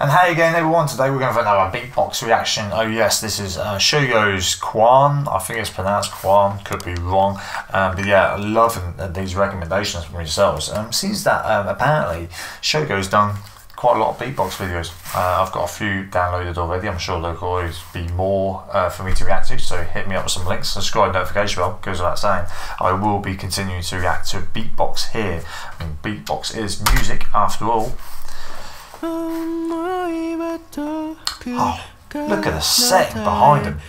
And hey again everyone, today we're going for another beatbox reaction. Oh yes, this is uh, SHOW-GO's Quan, I think it's pronounced Quan, could be wrong. Um, but yeah, loving these recommendations from yourselves. Um, seems that um, apparently SHOW-GO's done quite a lot of beatbox videos. Uh, I've got a few downloaded already, I'm sure there'll always be more uh, for me to react to, so hit me up with some links, subscribe notification bell, goes without saying. I will be continuing to react to beatbox here. I mean, beatbox is music after all. Oh, look at the setting behind him.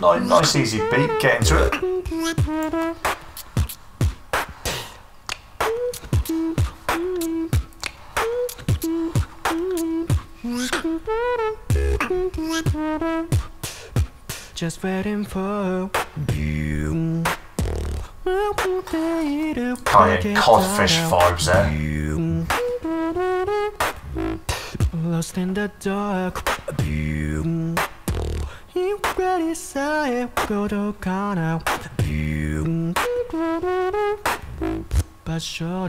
Nice, nice easy beat, get into it. Just waiting for you. Kind of codfish vibes there. Lost in the dark. You ready, say, go to Ghana. But sure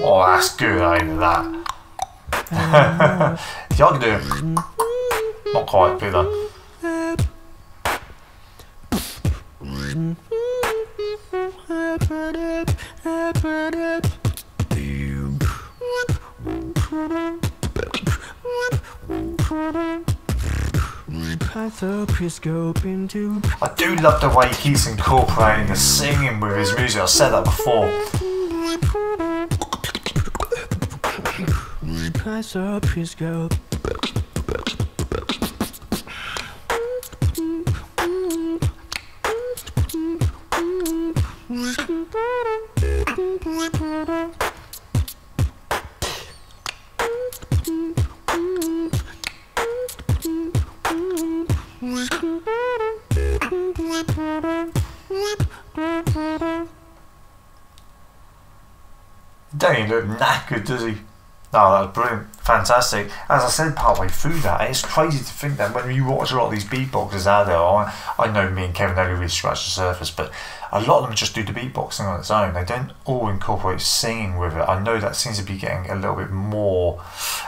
Oh, that's good, I ain't that? I can do. Not quite, but though. I do love the way he's incorporating the singing with his music. I said that before. Don't look knackered, does he? No, that was brilliant. Fantastic. As I said partway through that, it's crazy to think that when you watch a lot of these beatboxers out there, I, I know me and Kevin only really scratch the surface, but a lot of them just do the beatboxing on its own. They don't all incorporate singing with it. I know that seems to be getting a little bit more,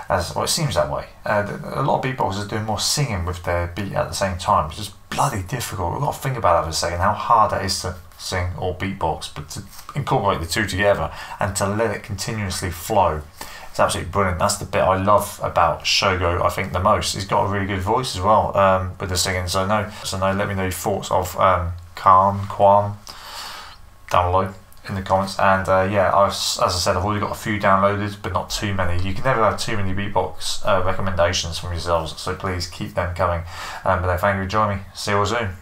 as well, it seems that way. Uh, a lot of beatboxers are doing more singing with their beat at the same time, which is bloody difficult. We've got to think about that for a second, how hard that is to sing or beatbox, but to incorporate the two together and to let it continuously flow. It's absolutely brilliant. That's the bit I love about SHOW-GO. I think the most. He's got a really good voice as well um, with the singing. So no, so no. Let me know your thoughts of um, Khan Kwan down below in the comments. And uh, yeah, I was, as I said, I've already got a few downloaded, but not too many. You can never have too many beatbox uh, recommendations from yourselves, so please keep them coming. Um, but thank you for joining me. See you all soon.